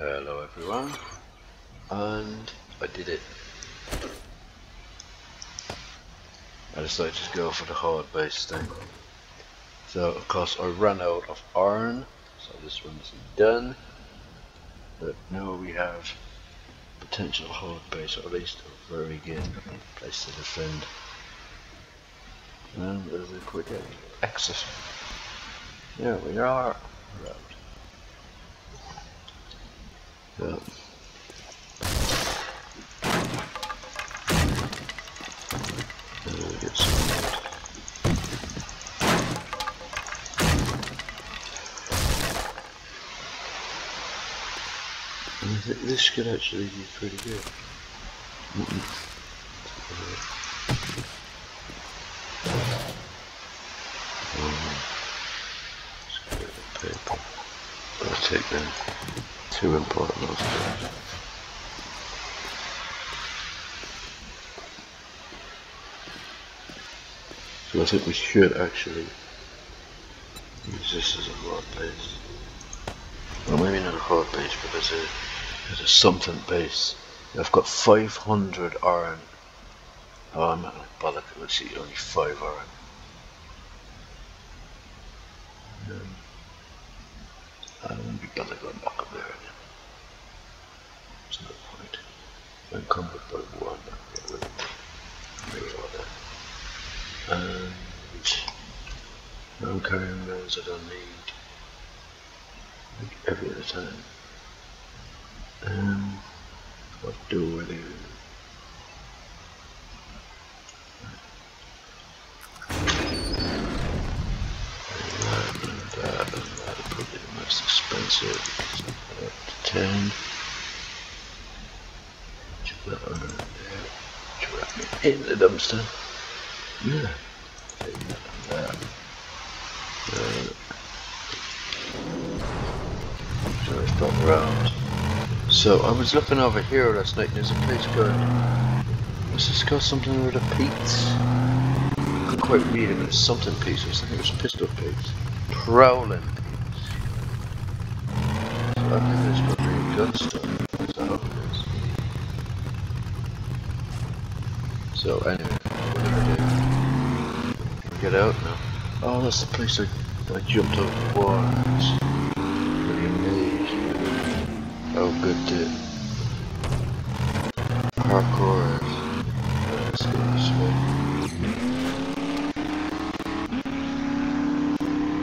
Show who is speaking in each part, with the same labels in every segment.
Speaker 1: Hello everyone, and I did it. I decided to go for the hard base thing. So of course I ran out of iron, so this one's done. But now we have potential hard base, or at least a very good place to defend. And there's a quick exit. There we are. Get wood. I think this could actually be pretty good. Mm -mm. paper. I'll take them too important those. So I think we should actually use this as a hard base. Well maybe not a hard base but as a as a something base. I've got 500 iron. Oh I'm not bother let's see only 5 iron. Um, I won't be bothered going back up there again. There's no point. Encumbered by one, get rid of rid of that. And I'm carrying those I don't need. Like every other time. Um, what do I do? that and that are probably the most expensive. Up to 10. in the dumpster. Yeah. That. Uh, so it's gone round. So I was looking over here last night and there's a place called was this called something with a Pete's? I couldn't quite read it, it's something Pete's. I think it was Pistol Pete's. Prowling Pete's. So I think it's got really good stuff. So anyway, what did I do? Get out now? Oh, that's the place I, I jumped over walls. Pretty amazed. Oh, good dude. Parkour is. Let's go this way.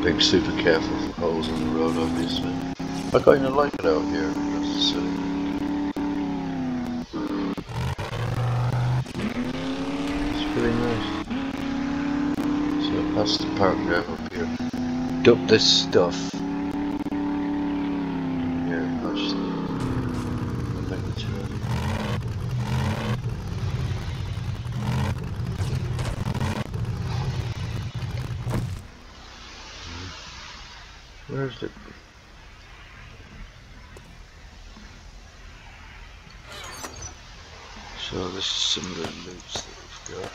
Speaker 1: Being super careful for holes in the road, obviously. I kind of like it out here, say. really nice. So that's the park drive up here. Dump this stuff. Here, watch Where's it? So this is some of the loots that we've got.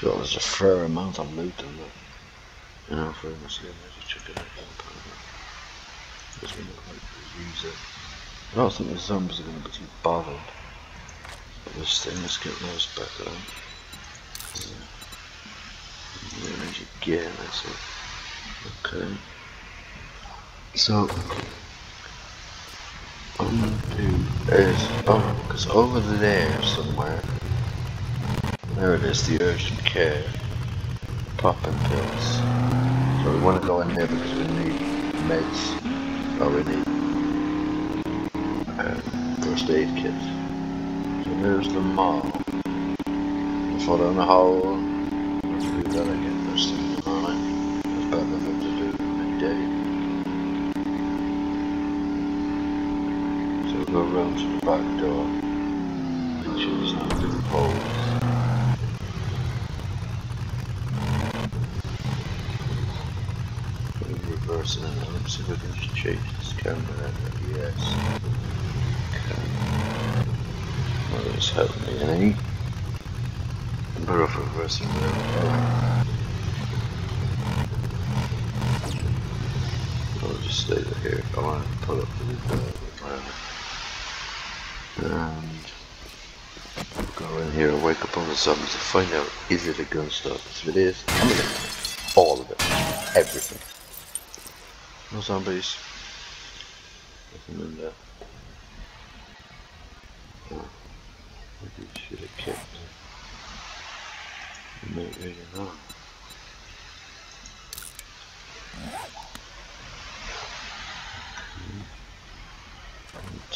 Speaker 1: So there's a fair amount of loot in there. You know, for Muslim, just check it out. Because we not quite use it. I don't think the zombies are going to be too bothered. But this thing, let's get those back on. Energy again, I see. Okay. So, I'm gonna do is, oh, because over there somewhere, there it is, the urgent care popping pills. So we want to go in there because we need meds, or we need um, first aid kit. So there's the mall. Fall down the hole. Let's do that again first thing in the morning. There's better than to do midday. So we'll go around to the back door. Make sure there's no little holes. reverse it and let's see if we can just change this camera. Yes. Okay. Well, this help me any. Better off reversing I'll just stay here. I want to pull up the and go in here and wake up all the zombies and find out is it a gun stop? If it is, I'm gonna all of it. Everything. No zombies. Nothing in there. Oh, maybe should have kept know.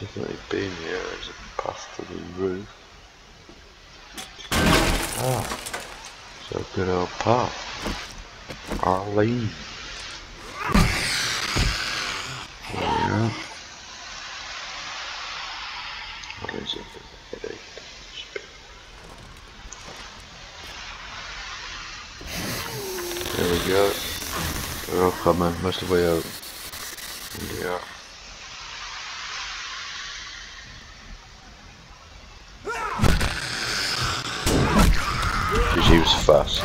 Speaker 1: definitely been here. There's a path to the roof. Ah, so good old path. Arlene. Yeah. Arlene's a headache. There we go. Most of the way out. Yeah. he was fast.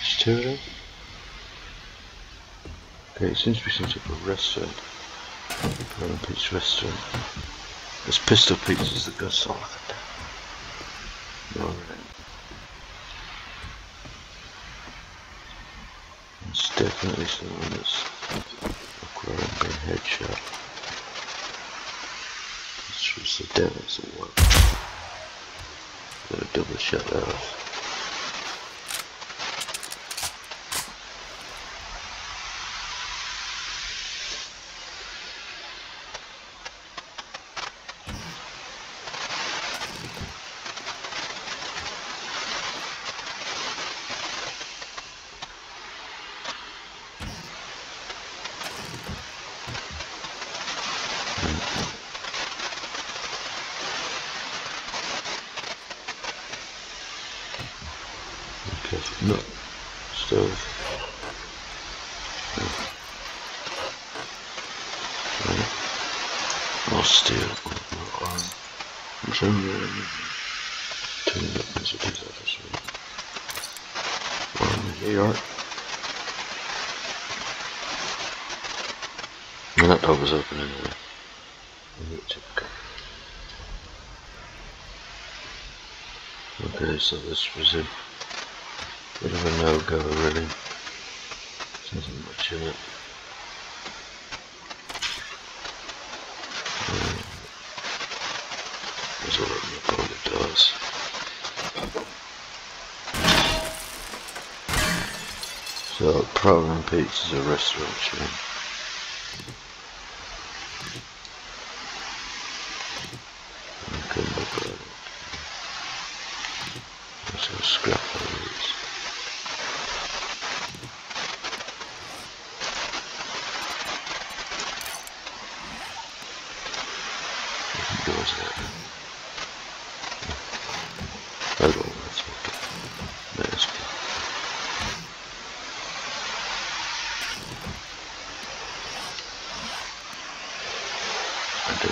Speaker 1: There's two of them. Okay, it seems to be some type of restaurant. Pete's restaurant. There's pistol pizzas that go so like that. No, It's definitely someone that's acquiring a headshot was the devil's work. Gotta double shut that off. No. Stove. Iron. I'm showing you up this with these others. One here. And that door was open anyway. Okay, so this was a Bit of a no-go really. There isn't much in it. Um, there's a lot of the it does. So, Program Pizza is a restaurant chain. Okay, look at it. Let's go scrap these. doors there. That's all that's okay. That's cool. I do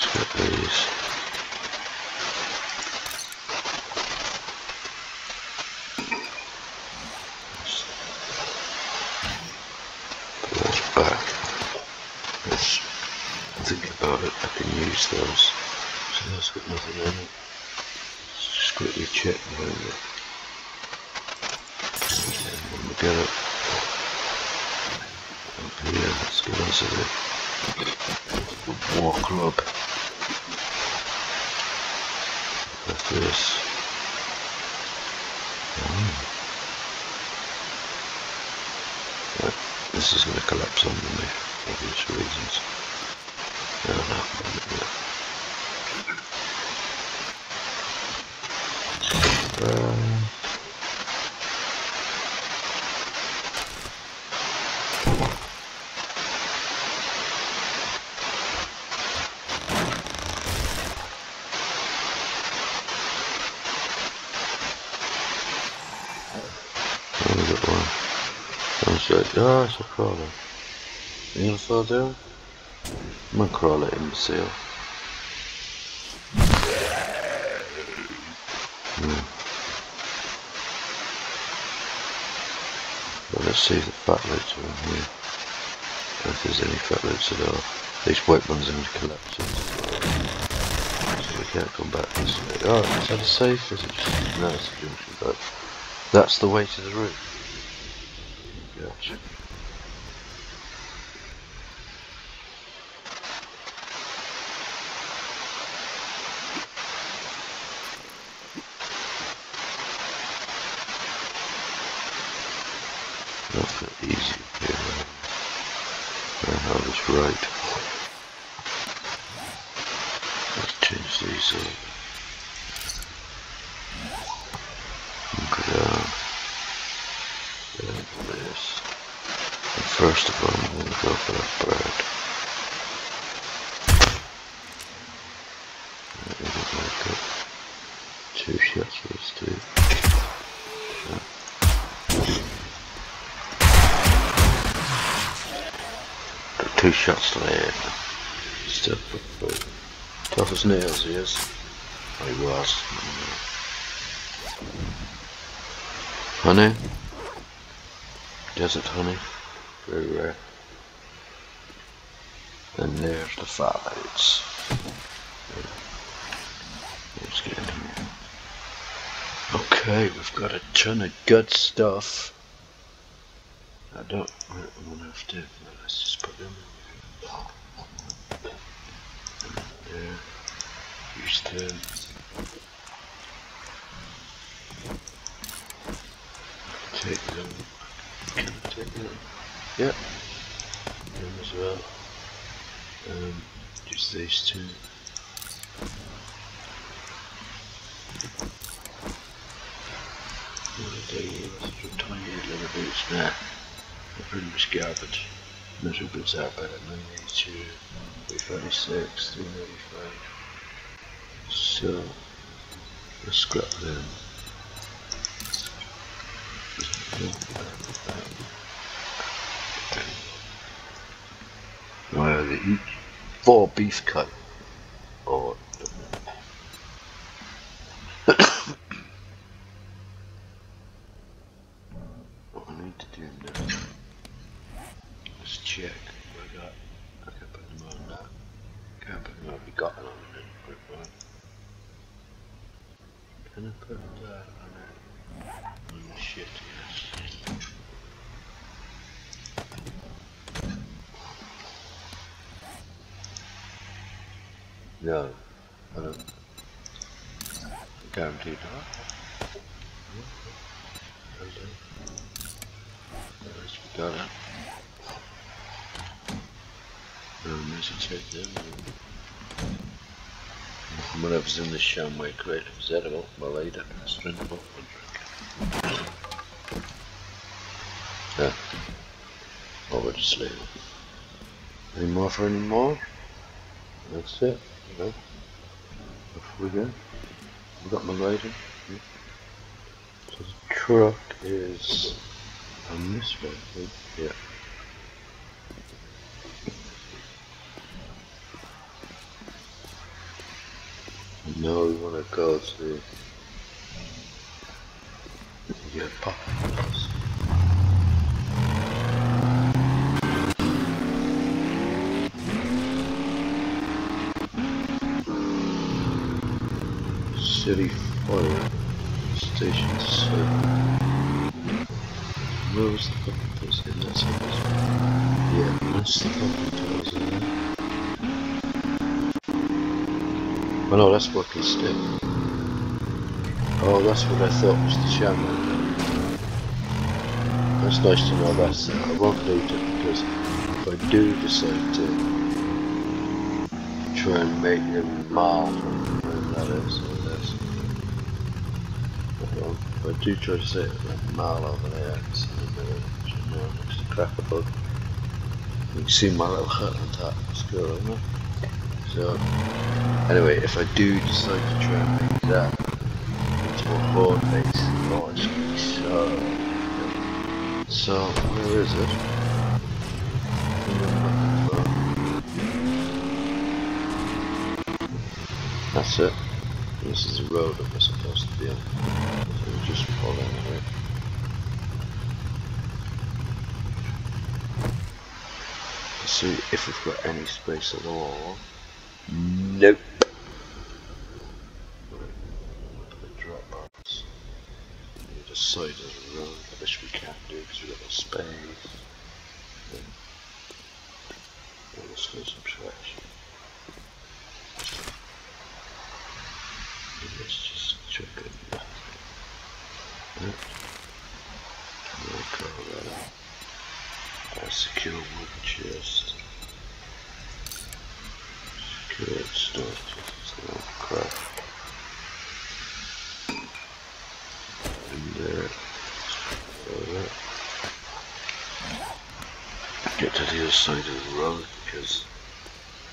Speaker 1: skip these. Put back. Let's think about it, I can use those. So that's got nothing in it. Let's just quickly check behind it. And when we get it up here, let's get onto the war club. That's this. Oh. Right. This is going to collapse on me for obvious reasons. No, uh, a crawler. You gonna fall down? Come on, crawl it, imbecile. Hmm. Well, let's see if the fat loads are in here. If there's any fat loads at all. These white ones are collapsing. So we can't come back this way. Oh, is that a safe? Is it just... No, it's a junction, but... That's the way to the room. Gotcha. Nothing easy here. I have this right. Let's change these up. Go down. Down this. And first of all, I'm going to go for that bird. Two shots for this too. two to. Still tough as nails he he was. Honey? Desert honey. Very rare. And there's the phthalates. Let's get in here. Okay, we've got a ton of good stuff. I don't want to have to, let's just put them in there. Use them. Take them. Can I take them? Yep. Them as well. Um, just these two. What are? That's tiny little bits now. They're pretty much garbage. Bits out better than 92, 336, 395. So, let's scrap them. Well, they eat four beef cut. Or what I need to do now is check what I got. I can put them on that. Can't put them on the got on it. Quick one. Can I put that on it? On the shit, yes. No, I don't. Guaranteed not. Okay. Yes, we got it. Um, let's check them. Whatever's in the Shamway crate is edible, well eat it, it's drinkable, we'll drink. Yeah. Over to sleep. Any more for any more? That's it. No. Off we go. I've got my lighting. Yeah. So the truck is on this way. Yeah. Now we want to go to yeah, pop. City Fire Station Circle. Where was the fucking place? in That's it. Yeah, that's the fucking tools in there. Oh no, that's Working Stiffs. Oh, that's what I thought was the channel. That's nice to know there. I won't need it because if I do decide to try and make them mile from where that is, or this. Well, if I do try to set a mile over there, Crack-A-Book. You can see my little hut on top. It's cool, isn't it? So, anyway, if I do decide to try and make that into a board base, oh, it's going to be so So, where is it? That's it. This is the road that we're supposed to be on. So we just follow it. See if we've got any space at all. Nope. The drop box. Side of the road, which we can't do because we've got no space. Then, let's go some trash. Let's just check it. Yep. We'll cover that up. A secure wooden chest. Secure stuff. It's not crap. In there. Throw that. Get to the other side of the road because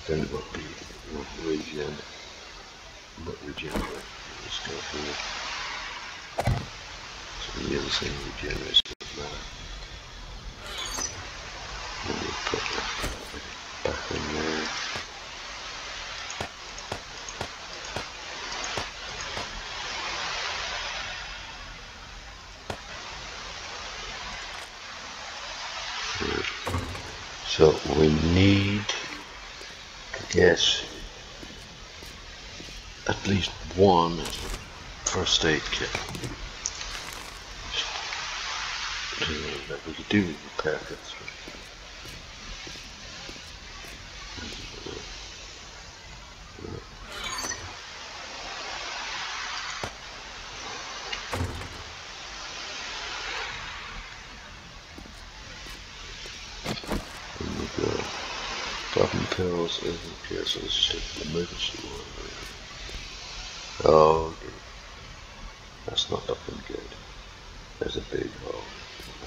Speaker 1: then it won't be it won't regen but regenerate. Let's go here. Let me put that back in there. So we need to at least one first aid kit. That we could do repair kits. Popping pills and so it's just emergency one. Oh, okay. that's not looking good. There's a big hole.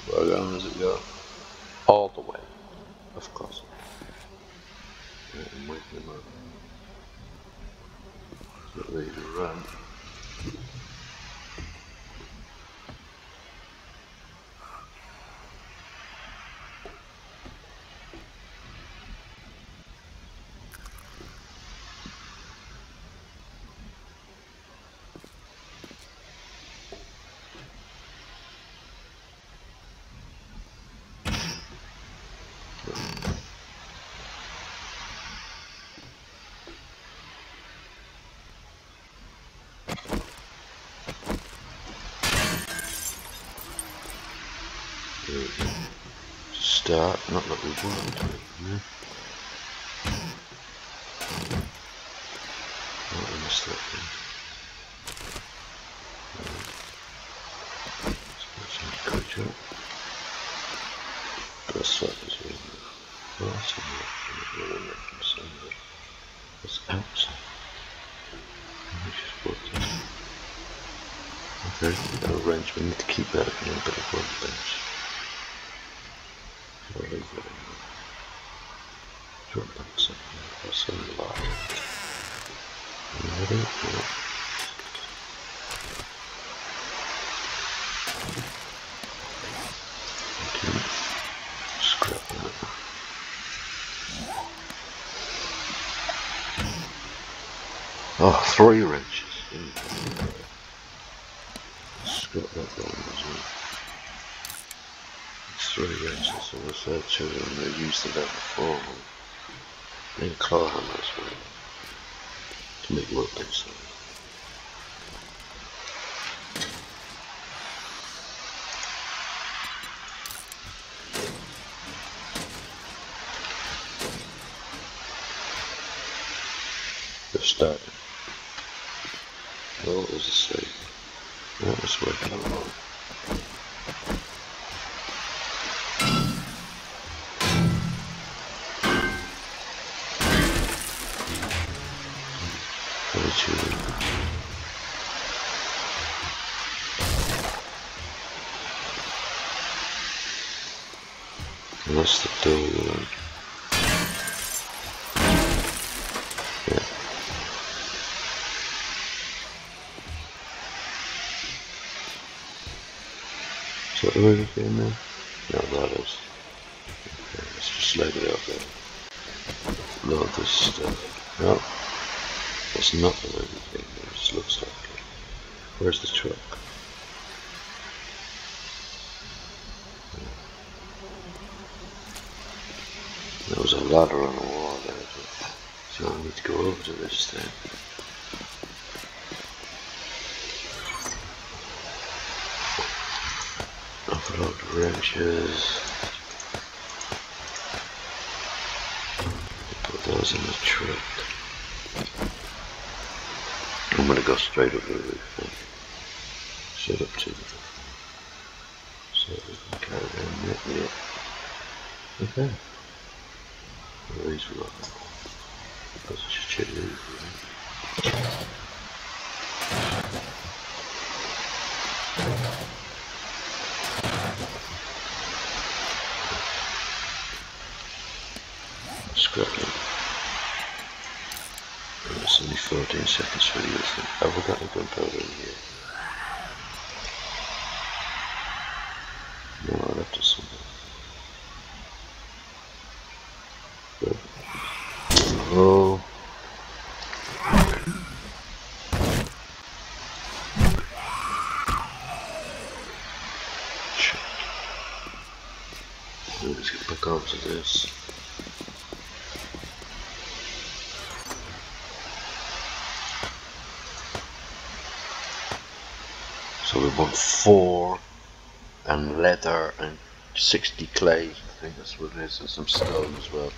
Speaker 1: Where down does it go? All the way. Of course. Yeah, I'm waking him up. He's not ready to run. Start, not that we want to. Yeah. Oh, I missed that thing. Let's put some coach up. That's what is in the last one. It's outside. Let me just put this. Okay, that wrench, we need to keep that in a bit of workbench. I'll leave it in there. Drop that something. That's a lot. Ready? Yeah. Okay. Scrap that. Oh, three wrenches. Scrap that going as well. It's three wrenches, so what's that two of them they used to that before? Then claw hammers, right? To make workbench size. They're starting. Well, there's a safe. That was working. Forty-two. What's the door one? Yeah. Is that the way we in? No, that is. Okay, let's just load it up there. Load this stuff. No. It's not the movie thing, it just looks like it. Where's the truck? There was a ladder on the wall there, so I need to go over to this thing. Offload wrenches. Put those in the truck. I'm gonna go straight up the roof. Straight up to. So we can carry them with me. Okay. These were like that's a chilly roof. Scrapping. 14 seconds for the other thing. Have we got gunpowder in here? No, I left it somewhere. Oh. Shit. Let's get back onto this. So we want four and leather and 60 clay. I think that's what it is. And some stone as well.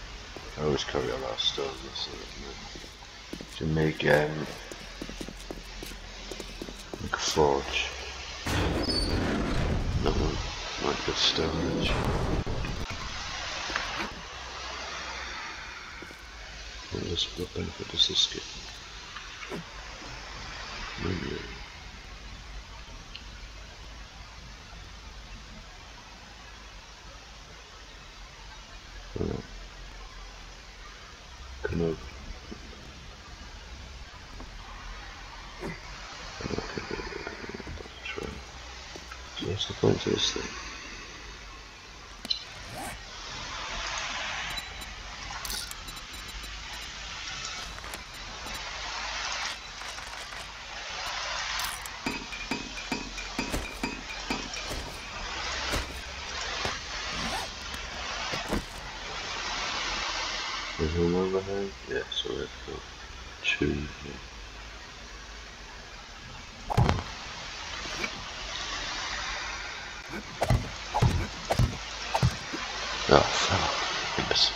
Speaker 1: I always carry a lot of stone. It, to make um, make a forge. No, might get storage. What, is, what benefit does this give? Maybe. Kind of. So what's the point of this thing? Yeah, so we have to go two here. Oh, fuck. Yes.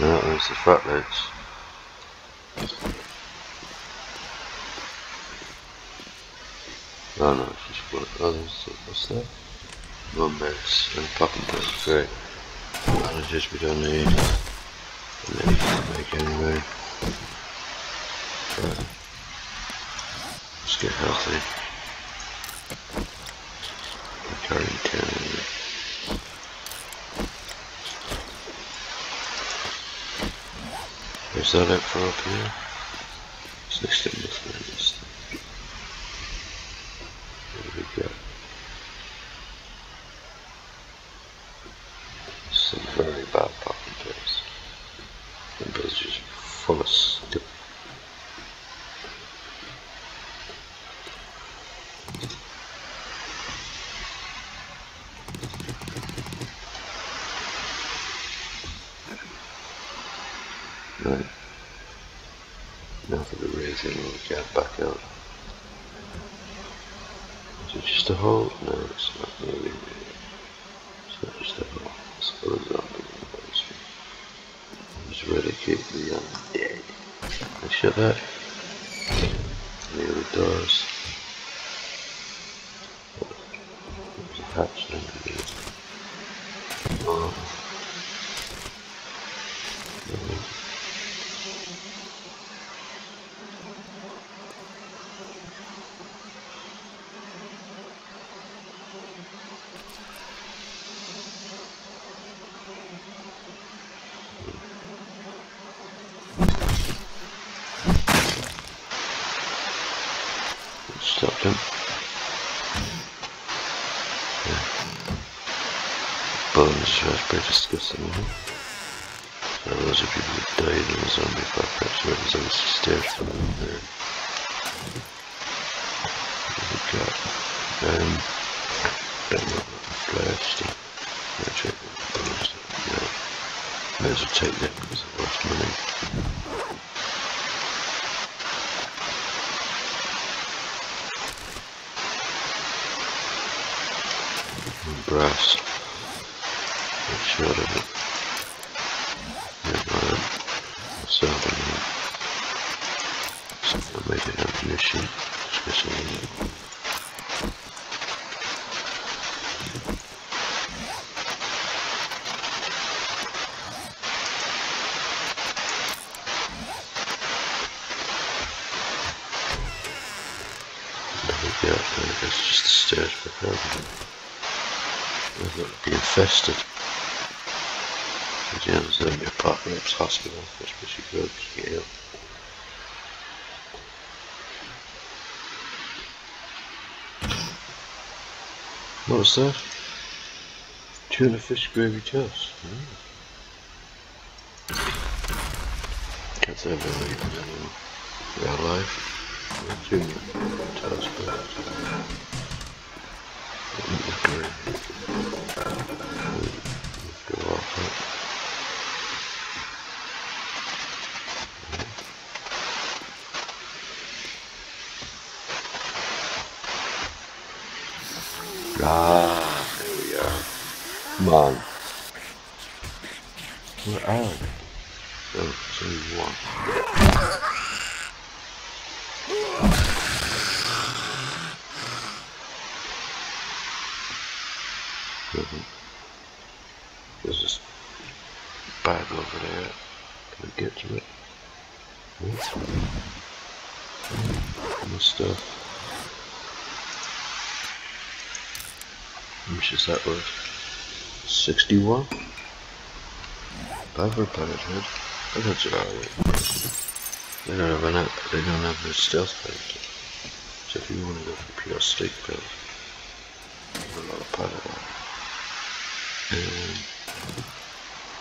Speaker 1: No, there's the fat legs. Oh no, it's just one. Oh, there's, what's that? Base and popping pills. Great. Bandages we don't need. And then you can make anyway. Right. Let's get healthy. I'm carrying 10 anyway. Is that it for up here? It's next to nothing in this thing. What do we got? Some very bad popping pills. And pills just full of stuff. Right. Now for the raising, we'll get back out. Is it just a hole? No, it's not really. It's not just a hole. It's full of zombies the. Uh, just eradicate the undead. And shut that. Any other doors? There's a hatch there. Oh. No. stopped him. Yeah. Bones was pretty disgusting, wasn't it? So those of people who died in the zombie there. There's a cat. Um, don't know. Yeah. May as well take that because I've lost money. brass. Make sure of it. Yeah, um, so I don't know. Something maybe ammunition. Just missing one. Yeah, I guess it's just the stairs for her. Be infested. Yeah, there's a apocalypse hospital, that's pretty good. Yeah. What was that? Tuna fish gravy toast. Mm. Can't say I've ever eaten in real life. Tuna toast, but eat the gravy. Go off it. Ah, there we are. Come on. Where are they? Oh, there's only one. Mhm. There's this bag over there. Can I get to it? Oh. My stuff. How much is that worth? 61? Buffer punishment? I think that's alright. They don't have an they don't have the stealth penalty. So if you want to go for pure steak pills, there's a lot of there. And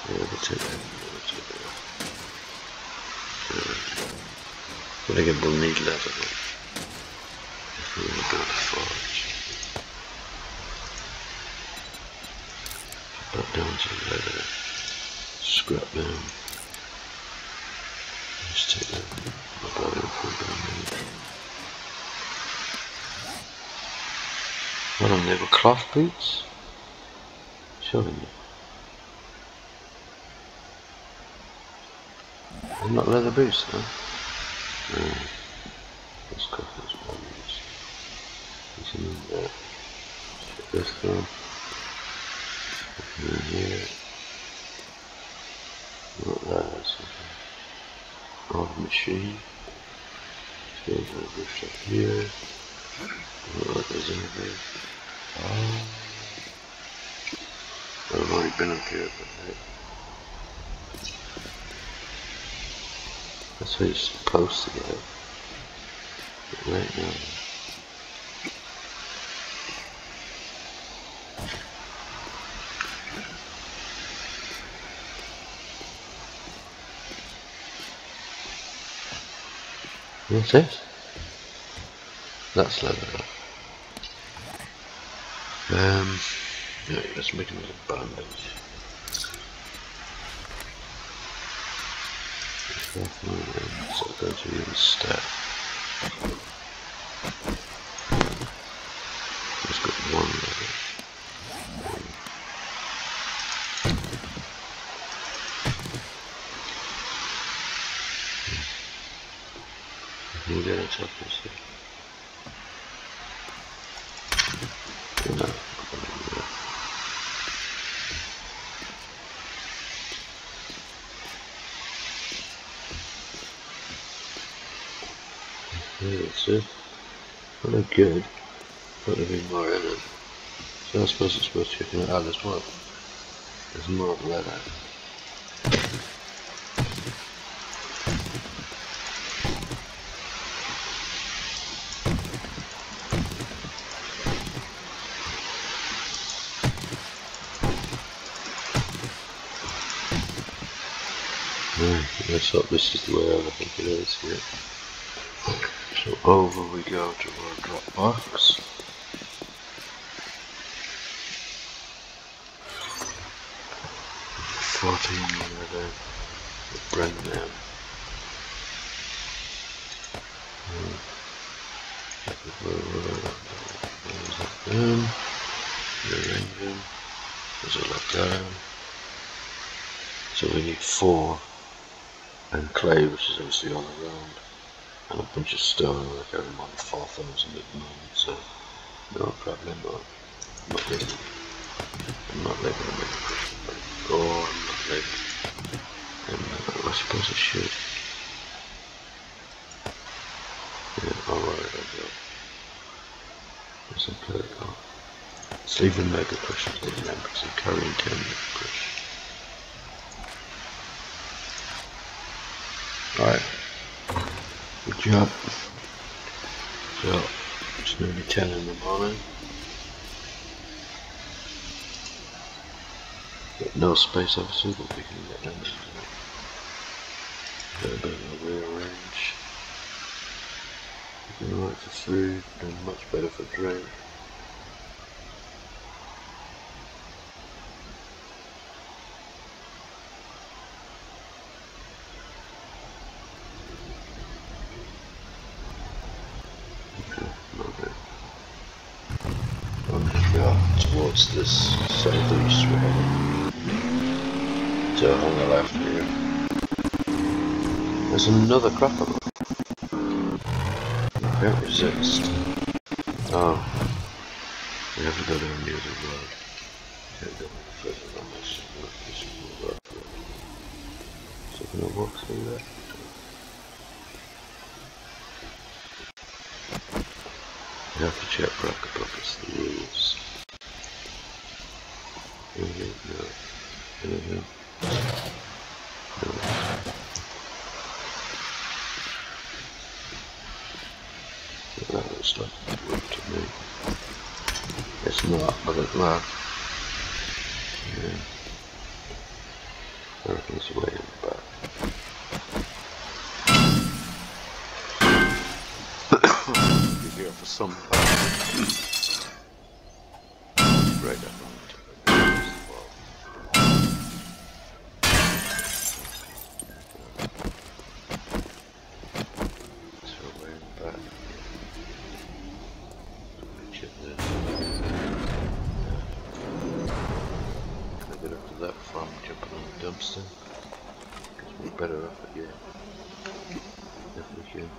Speaker 1: yeah, we'll take that. We'll take that. Uh, but again, we'll need leather though. If we want to build a forge. Back down to the leather. Scrap them. Just take that. My body will put down there. What on they were cloth boots? Surely not. They're not leather boots though. No. Let's cut this one. This one. Not that. That's something. Old machine. There's a bush up here. What is in there? Oh. I've already been up here, but hey. That's what you're supposed to get. But right now. What's this? That's leather. Um, let's make another bandage. So go to instead. Just got one leather. Can you get it up this here? No. Yeah, that's it. Well, they're good. But there'll be more in it. So I suppose it's worth checking it out as well. There's more leather. Let's hope this is way I think it is here. So over we go to our drop box. Fourteen there with Brendan. Down, the hmm. engine, there's a let down. So we need four and clay which is obviously all around and a bunch of stone like I'm on 4000 at the moment so no problem but I'm not leaving. I'm not leaving a big go I'm not leaving. And uh, I suppose I should. Yeah alright I'll go. A play oh. let's leave the mega crush at the because I'm carrying 10 mega crush Alright. Good job. So, it's nearly 10 in the morning. Got no space obviously, but we can get them Got a bit of a rearrange. Looking alright for food, and much better for drink. Towards this southeast way. So on the left here. There's another crocodile. Can't resist. Oh. We have to go down near the road. Can't go further than this. This will work. So can I walk through that? You have to check Rockabubba's the rules. Mm-hmm. No. Mm-hmm. No. That looks like it would to me. It's not, but it well. Yeah. Everything's way in the back. Be here for some time. right up on the top. dumpster. Because we're better off it, yeah. Definitely should.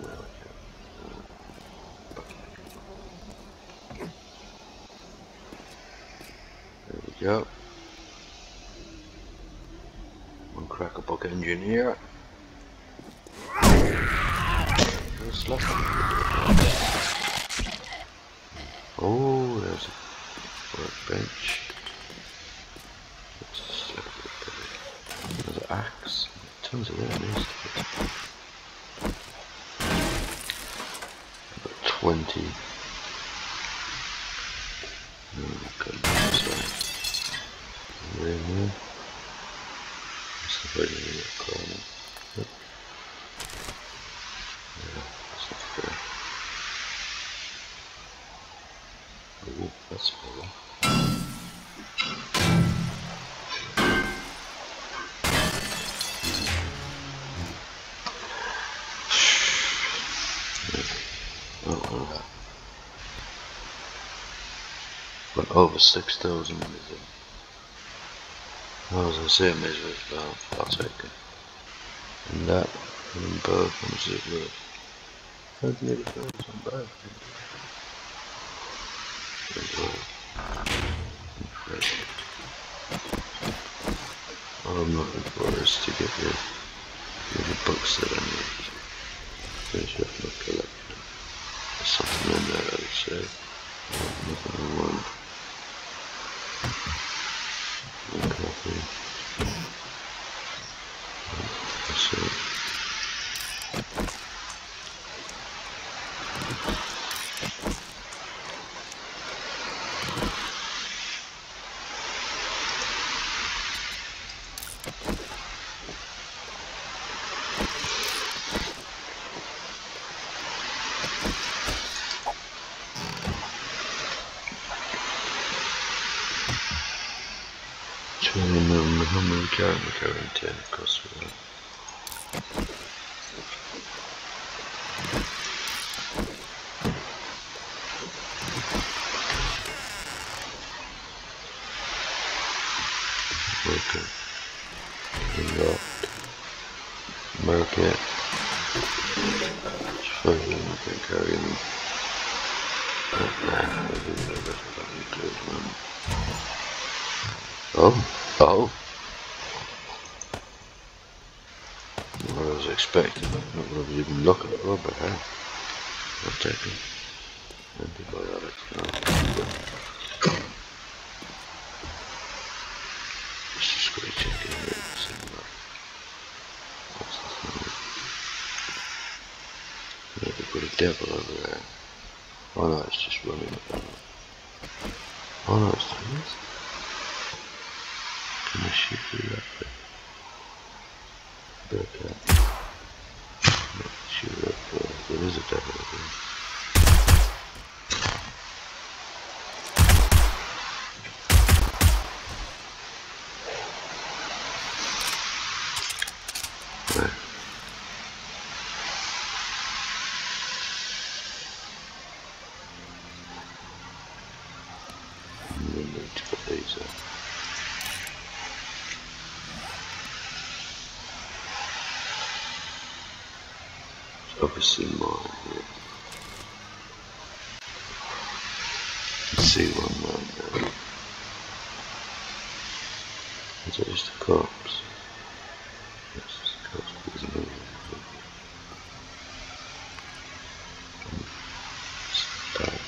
Speaker 1: No, I can't. There we go. One Engineer. Oh, there's a workbench. There's an axe. Tons of enemies. About 20. Over 6,000 is it? I was gonna say maybe it's well, I'll take it. And that, and both, how much is it worth? That's nearly 1,000 back. Incredible. All I'm looking for is to get the, get the books that I need. Finish off my collection. There's something in there I would say. Nothing I want. Coffee. between America and Korea and Kosovo. Not what I was even looking but hey. I'll take them. Antibiotics now. Let's just go check in here and see what. What's this one? Yeah, they've got a devil over there. Oh no, it's just running about. Oh no, it's things. Can I shoot through that bit? But, uh, no, shoot up, uh, there is a devil over there. Right. I'm gonna need to put these up. Obviously mine here. See one right now. Is that just a corpse? Yes, it's a corpse. There's another one. It's dark.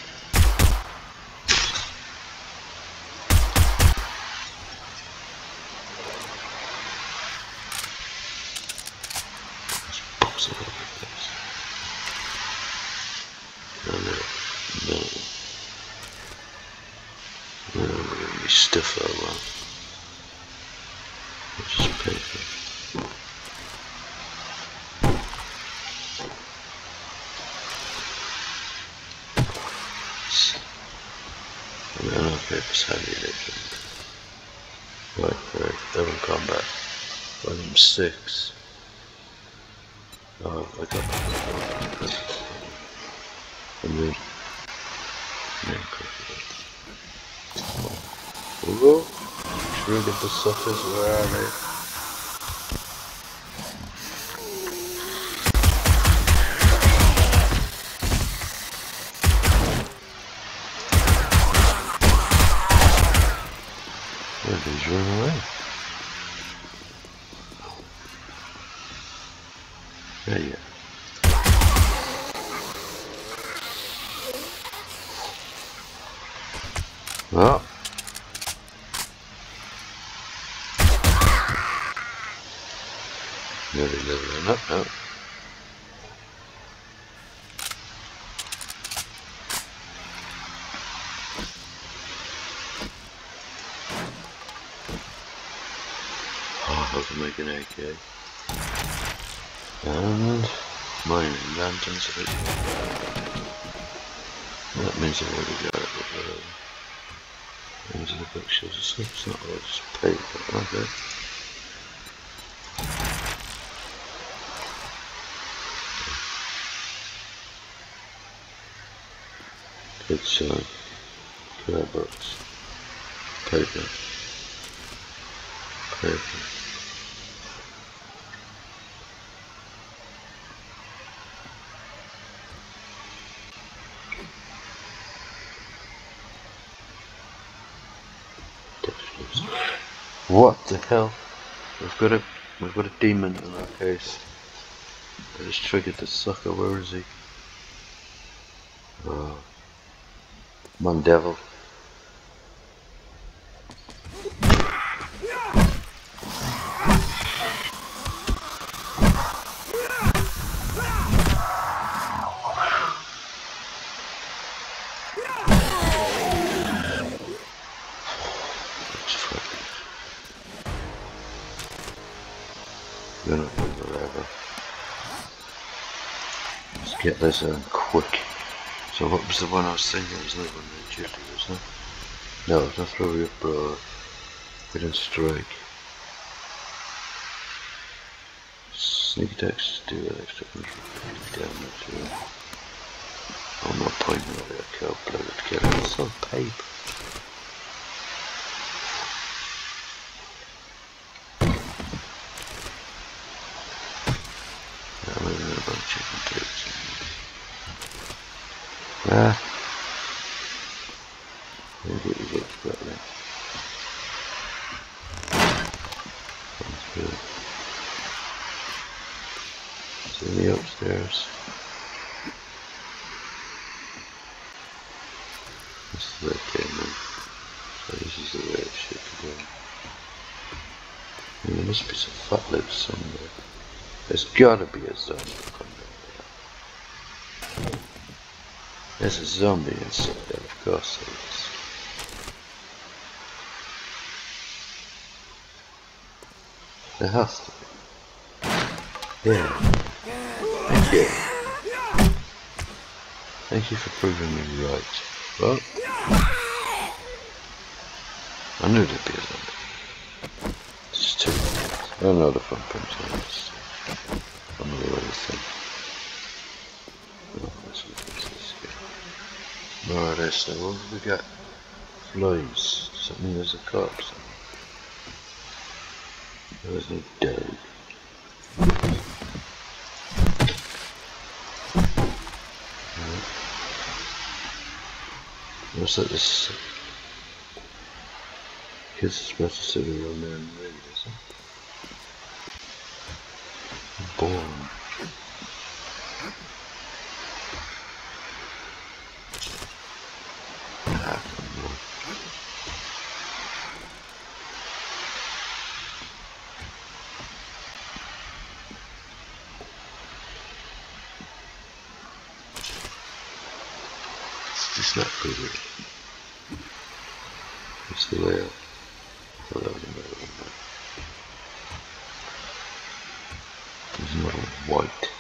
Speaker 1: There's books all over the place. No, no, no. No, we're gonna be stiff for a while. It's just paper. It's- I mean, I paper's heavy, literally. Right, right, Urban Combat. Volume 6. Oh, I got then, yeah, copy that. Google, trigger the suckers, where are they? Where did these run away? There you go. Well. Nearly leveling up now. Oh, I can make an AK. And lanterns of it. That means I've already got it. But, uh, into the bookshelves or something. It's not all just paper. Okay. It's uh, prayer books, paper, paper. What the hell? We've got a we've got a demon in our case. I just triggered the sucker. Where is he? Oh. Come on, devil. was uh, quick. So what was the one I was saying? It was another one in Egypt, wasn't it? No, it was not Flurry of Blow. Hidden Strike. Sneak attacks do extra damage. I'm not pointing at a cow blooded killer, it's on paper. Upstairs. This is game room. So this is the way it should go. And there must be some fat lips somewhere. There's gotta be a zombie coming there. There's a zombie inside there, of course there is. There has to be. Yeah. Thank you. Thank you for proving me right. Well, I knew there'd be a zombie. It's just too I don't know the footprints on this. I don't know the other thing. Oh, this is, is. Of now. What have we got? Flies. That there's a corpse? There's no dog. This kid's supposed to sit around there and read, is it? Born. Ah, come on. It's just not good. It's the layout. I thought that was a better one, but There's no white.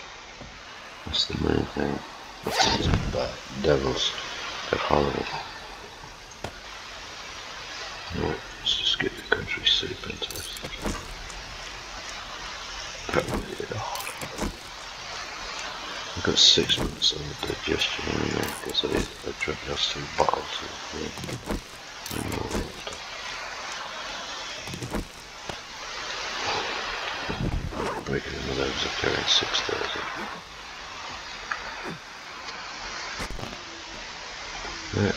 Speaker 1: That's the main thing. These are bad devils. They're horrible. Right, let's just get the country soup into it. I've got six minutes on the digestion anyway, because I, I drank those two bottles of yeah. Breaking in the legs of carrying 6,000. Yeah.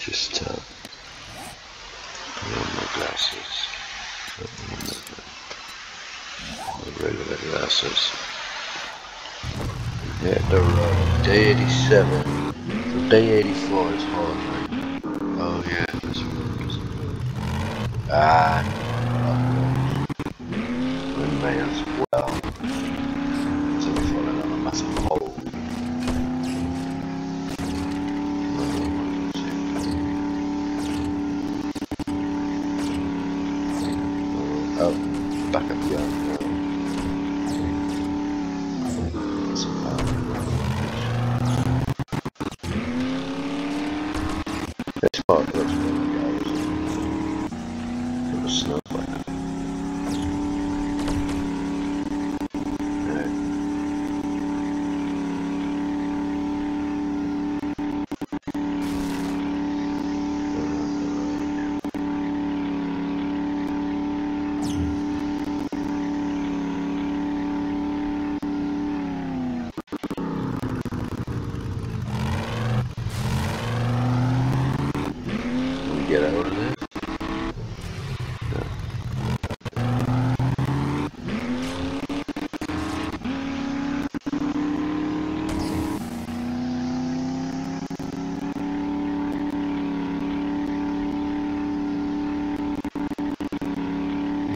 Speaker 1: Just uh, put on my glasses. Put on my- my Yeah, uh, day 87. So day 84 is hard, right? Oh yeah. Ah, no, we may as well. So we're falling on a massive hole. Oh, back up here. That's a bad This part looks really good. It was snowflake. Yeah. Can we get out of there?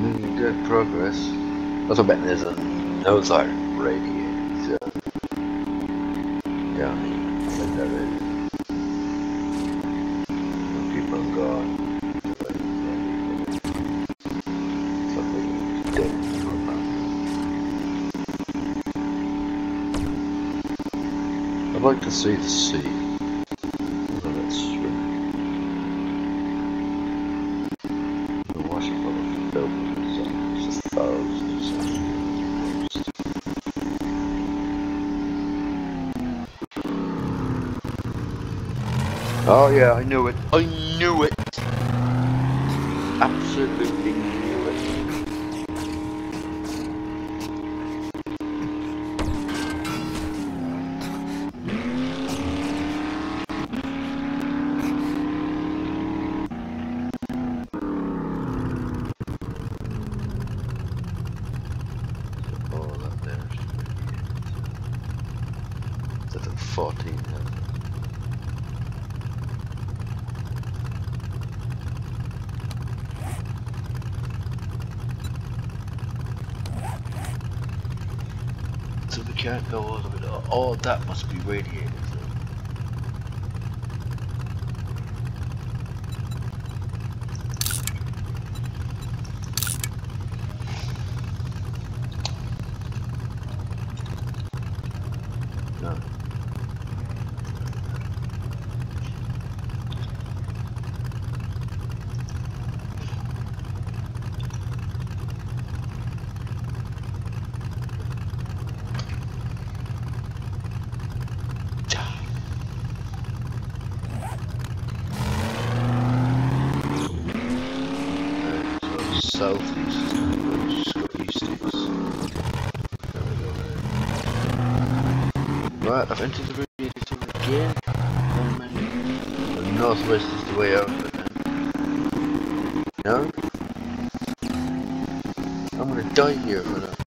Speaker 1: Mm, Good progress. Also there's a radiator is. Something dead. I'd like to see the sea. Oh, that's swimming. The wash full of filth and Oh yeah, I knew it. I knew it. Absolutely knew it. Oh, that there is That's at 14 now. So we can't go all the way to, oh that must be radiated. So. No. Right, so southeast, just go east east. There we go there. Right, I've entered the radiator again. Oh, man. The northwest is the way out now. No? I'm gonna die here for that.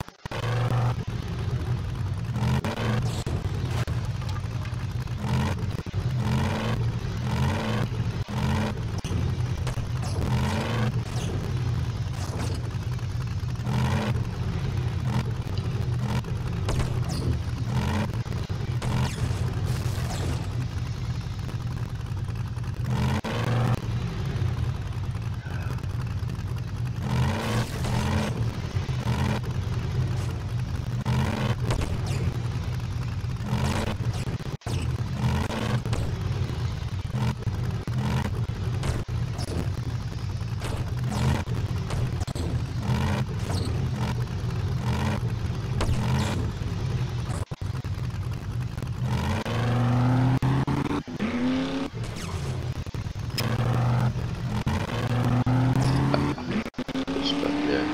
Speaker 1: It's back there.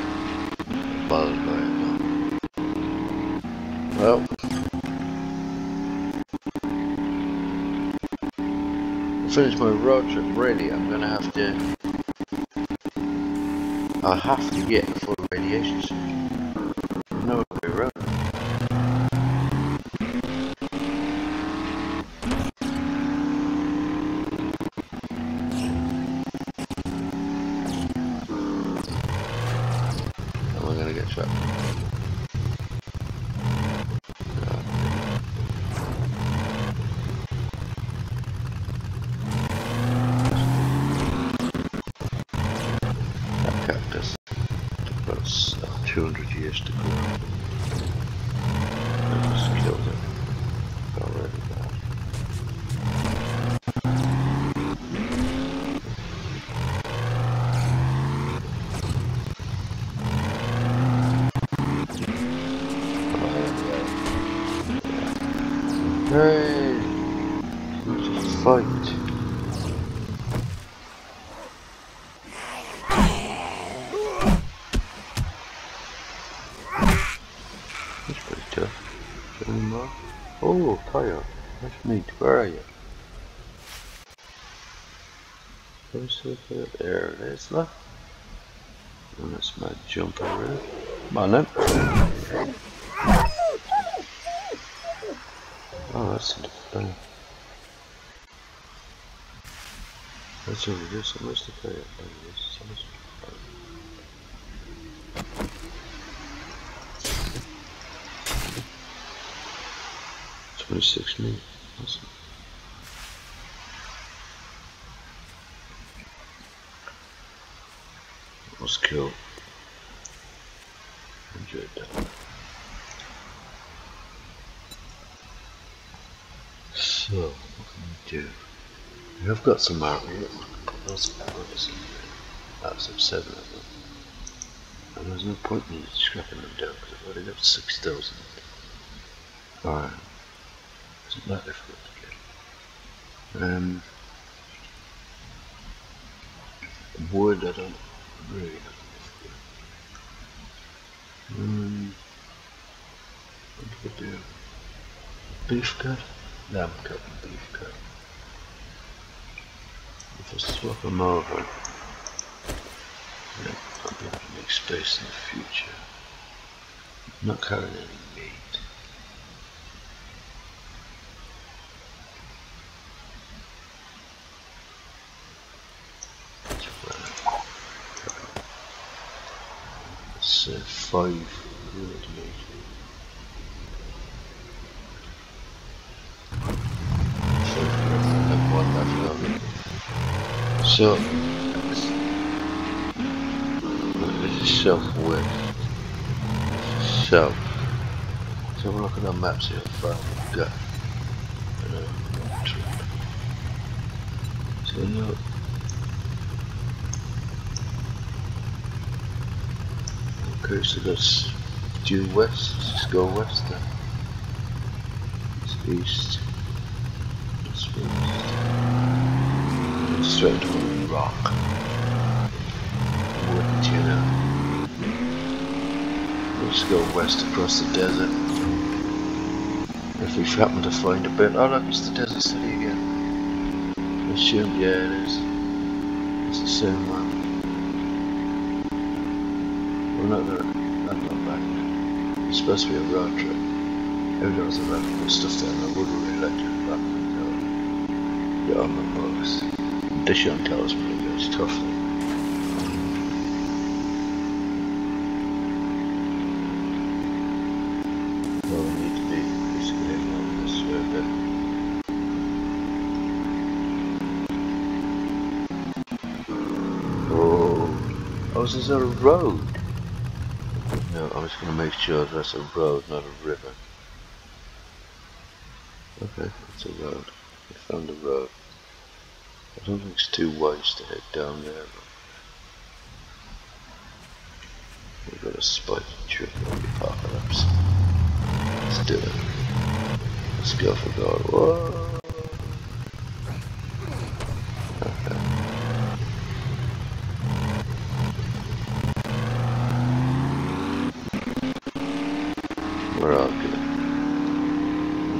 Speaker 1: Bothered by it though. Well. to Finish my road trip really, I'm gonna have to I have to get a full radiation suit. No way around. Am I gonna get shot? That cactus took about s- uh, 200 years to grow. I just killed it. Already bad. Hey! Fight! Oh, that's pretty tough. Me more. Oh, to meet you. Where are you? There it is, look. And that's my jump over Come on then. Oh, that's in the fire. What's over here? So much to play. Oh, yes, so much to play. 26 minutes. Awesome. Was cool. Enjoyed that. So, what can we do? We have got some art here. Those some seven of them. And there's no point in scrapping them down because I've already got 6,000. Alright. Isn't that difficult to get? Um, Wood, I don't really have enough what do we do? Beef cut? Lamb cut beef cut. If I swap them over, yeah, I'll be able to make space in the future. I'm not carrying any meat. It's uh, five wood meat. So, I have one left over. So, southwest. South. So we're looking on maps here. Got. Uh, trip. So no. Okay, so that's due west. Let's just go west then. It's east. It's west. Straight to rock. Wouldn't you know? Let's go west across the desert. If we happen to find a bit. Oh look, it's the desert city again. I assume, yeah it is. It's the same one. We're not there. Not going back. It's supposed to be a road trip. If there was a lot of stuff there, I would really like to get back and go. Get on my books. Dishon tells me it goes tough. Well, we need to be this uh, bit. Oh, oh, is this a road? No, I'm just gonna make sure that's a road, not a river. Okay, it's a road. I found a road. I don't think it's too wise to head down there, we've got a spiky trip on the apocalypse. Let's do it. Let's go for God. Whoa! Okay. We're all good.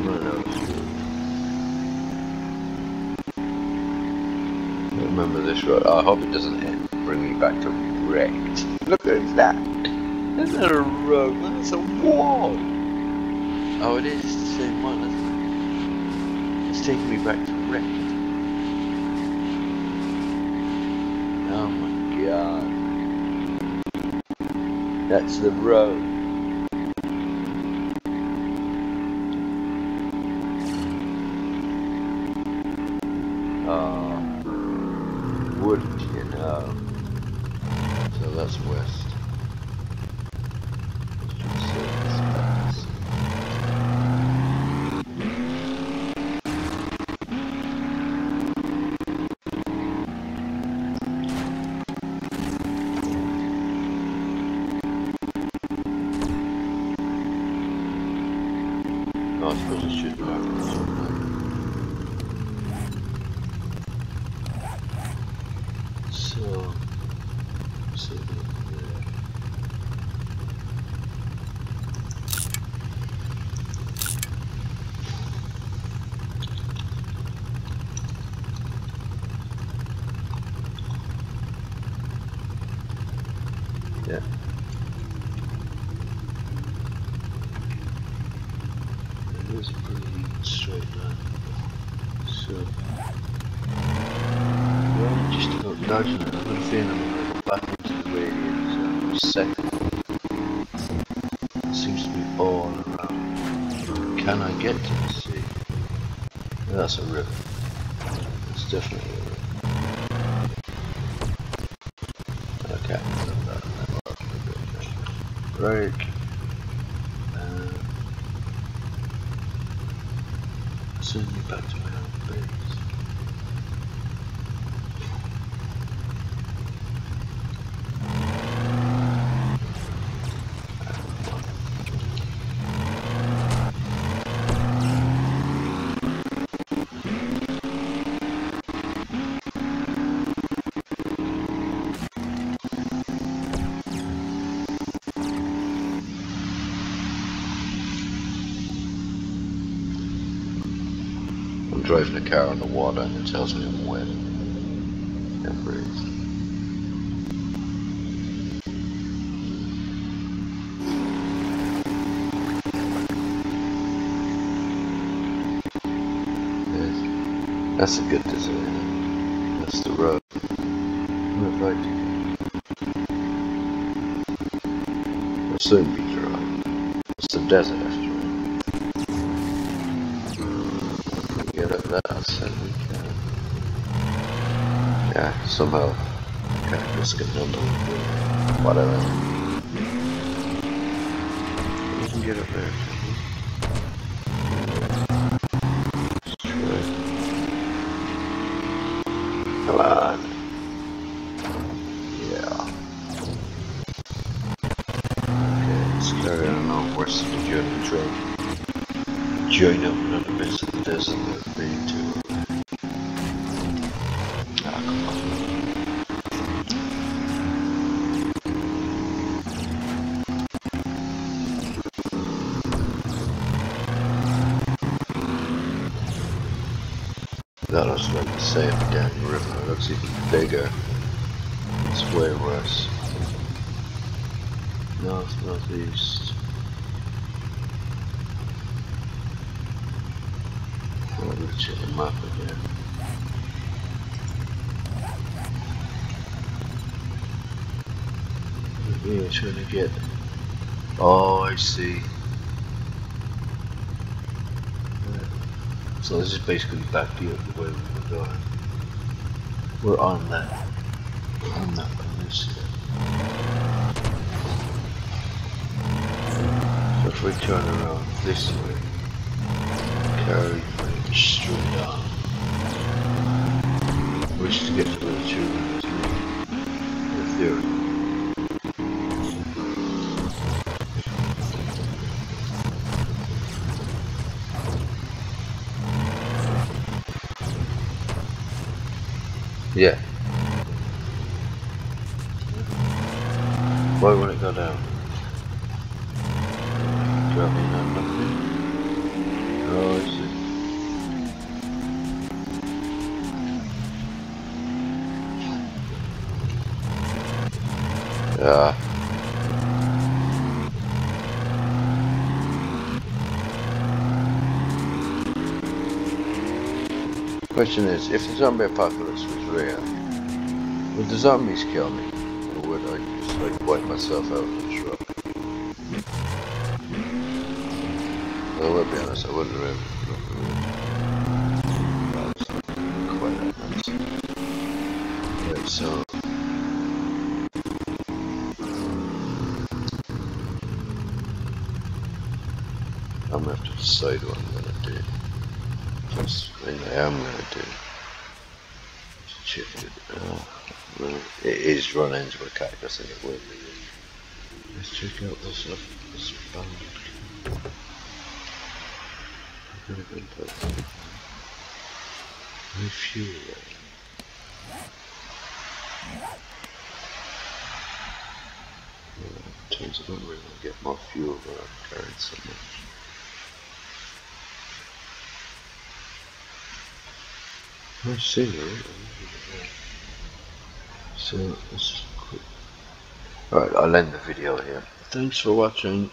Speaker 1: Run out of fuel. Remember this road. I hope it doesn't end, bring me back to wrecked. Look at that. That's not a road, that's a wall. Oh, it is the same one, isn't it? Taking me back to wrecked. Oh my god. That's the road. Uh, wouldn't you know? So that's west. Let's see this pass. Oh, I suppose I should go over this one. So, so there. Yeah. It is a pretty straight line. So, well, just about dodging it. I've got a feeling I'm going to go back into the radius in a second. It seems to be all around. Can I get to the sea? That's a river. It's definitely a river. Driving a car on the water and it tells me I'm wet. Can't. That's a good design. That's the road. Where have It'll soon be dry. It's the desert said we can. Yeah, somehow. Okay, just get on the whatever. We can get up there. Come on. Yeah. Okay, let's carry on our west of the German train. Join up another bit of the desert that we've been to. Ah, come on. That looks like the same down the river. It looks even bigger. It's way worse. North, northeast. Oh, let's check the map again. Yeah, trying to get. Oh, I see. So this is basically back to the way we were going. We're on that. We're on that peninsula. So if we turn around this way, carry pretty straight on. We should get to the meet. In theory. Yeah. Why won't it go down? Drop me on nothing. Oh, I see. Yeah. The question is, if the zombie apocalypse was real, would the zombies kill me? Or would I just like wipe myself out in the truck? I will be honest, I wouldn't really. So I'm gonna have to decide what I'm gonna do. Thing I am gonna do check it. Uh, well, it is run into a cactus and it will be. Let's check out this uh, this band. I'm gonna go and put refuel. Uh, turns out I don't really get more fuel when I've carried so much. I see. So let's. Alright, I'll end the video here. Thanks for watching